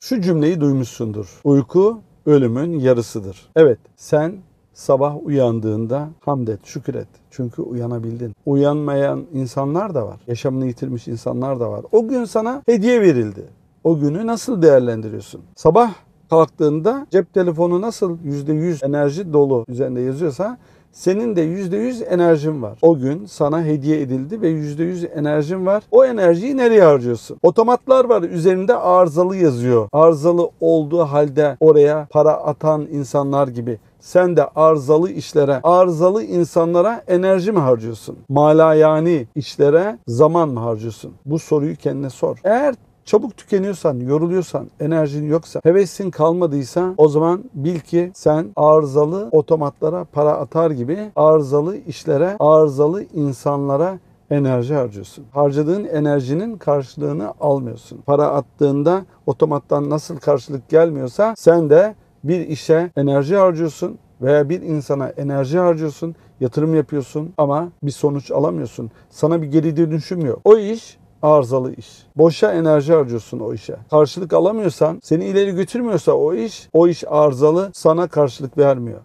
Şu cümleyi duymuşsundur. Uyku ölümün yarısıdır. Evet sen sabah uyandığında hamd et, şükür et. Çünkü uyanabildin. Uyanmayan insanlar da var. Yaşamını yitirmiş insanlar da var. O gün sana hediye verildi. O günü nasıl değerlendiriyorsun? Sabah kalktığında cep telefonu nasıl %100 enerji dolu üzerinde yazıyorsa senin de %100 enerjin var. O gün sana hediye edildi ve %100 enerjin var. O enerjiyi nereye harcıyorsun? Otomatlar var üzerinde arızalı yazıyor. Arızalı olduğu halde oraya para atan insanlar gibi sen de arızalı işlere, arızalı insanlara enerji mi harcıyorsun? Malayani işlere zaman mı harcıyorsun? Bu soruyu kendine sor. Eğer çabuk tükeniyorsan, yoruluyorsan, enerjin yoksa, hevesin kalmadıysa o zaman bil ki sen arızalı otomatlara para atar gibi arızalı işlere, arızalı insanlara enerji harcıyorsun. Harcadığın enerjinin karşılığını almıyorsun. Para attığında otomattan nasıl karşılık gelmiyorsa sen de bir işe enerji harcıyorsun veya bir insana enerji harcıyorsun, yatırım yapıyorsun ama bir sonuç alamıyorsun. Sana bir geri dönüşüm yok. O iş arızalı iş. Boşa enerji harcıyorsun o işe. Karşılık alamıyorsan, seni ileri götürmüyorsa o iş, o iş arızalı, sana karşılık vermiyor.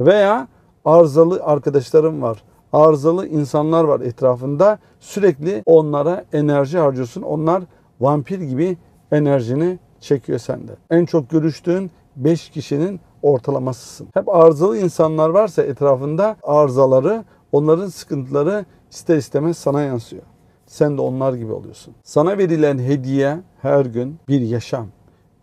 Veya arızalı arkadaşlarım var. Arızalı insanlar var etrafında. Sürekli onlara enerji harcıyorsun. Onlar vampir gibi enerjini çekiyor sende. En çok görüştüğün 5 kişinin ortalamasısın. Hep arızalı insanlar varsa etrafında arızaları, onların sıkıntıları ister istemez sana yansıyor. Sen de onlar gibi oluyorsun. Sana verilen hediye her gün bir yaşam,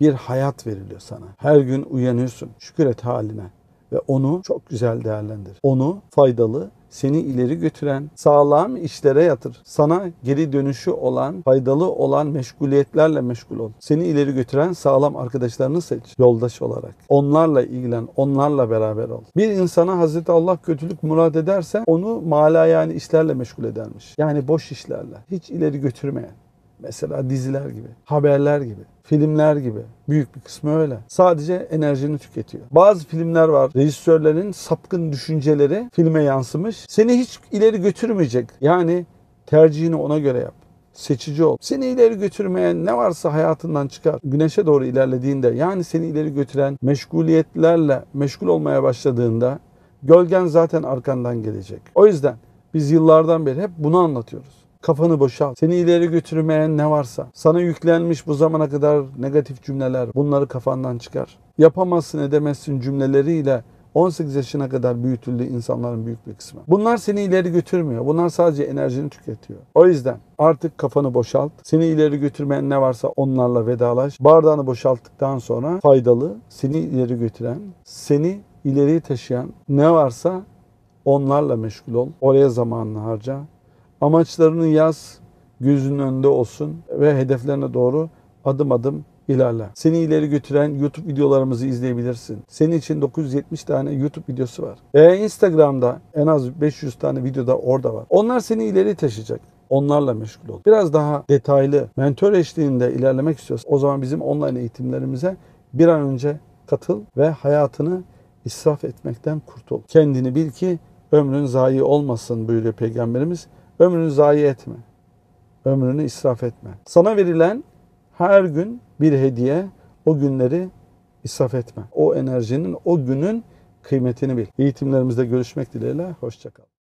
bir hayat veriliyor sana. Her gün uyanıyorsun. Şükür et haline ve onu çok güzel değerlendir. Onu faydalı, seni ileri götüren sağlam işlere yatır. Sana geri dönüşü olan, faydalı olan meşguliyetlerle meşgul ol. Seni ileri götüren sağlam arkadaşlarını seç yoldaş olarak. Onlarla ilgilen, onlarla beraber ol. Bir insana Hazreti Allah kötülük murad ederse onu mala yani işlerle meşgul edermiş. Yani boş işlerle. Hiç ileri götürmeyen. Mesela diziler gibi, haberler gibi, filmler gibi. Büyük bir kısmı öyle. Sadece enerjini tüketiyor. Bazı filmler var. Rejisörlerin sapkın düşünceleri filme yansımış. Seni hiç ileri götürmeyecek. Yani tercihini ona göre yap. Seçici ol. Seni ileri götürmeyen ne varsa hayatından çıkar. Güneşe doğru ilerlediğinde yani seni ileri götüren meşguliyetlerle meşgul olmaya başladığında gölgen zaten arkandan gelecek. O yüzden biz yıllardan beri hep bunu anlatıyoruz. Kafanı boşalt. Seni ileri götürmeyen ne varsa. Sana yüklenmiş bu zamana kadar negatif cümleler. Bunları kafandan çıkar. Yapamazsın edemezsin cümleleriyle 18 yaşına kadar büyütüldü insanların büyük bir kısmı. Bunlar seni ileri götürmüyor. Bunlar sadece enerjini tüketiyor. O yüzden artık kafanı boşalt. Seni ileri götürmeyen ne varsa onlarla vedalaş. Bardağını boşalttıktan sonra faydalı, seni ileri götüren, seni ileri taşıyan ne varsa onlarla meşgul ol. Oraya zamanını harca. Amaçlarını yaz, gözünün önünde olsun ve hedeflerine doğru adım adım ilerle. Seni ileri götüren YouTube videolarımızı izleyebilirsin. Senin için 970 tane YouTube videosu var. Ve Instagram'da en az 500 tane video da orada var. Onlar seni ileri taşıyacak. Onlarla meşgul ol. Biraz daha detaylı mentor eşliğinde ilerlemek istiyorsan o zaman bizim online eğitimlerimize bir an önce katıl ve hayatını israf etmekten kurtul. Kendini bil ki ömrün zayi olmasın buyuruyor Peygamberimiz. Ömrünü zayi etme. Ömrünü israf etme. Sana verilen her gün bir hediye. O günleri israf etme. O enerjinin, o günün kıymetini bil. Eğitimlerimizde görüşmek dileğiyle. Hoşçakal.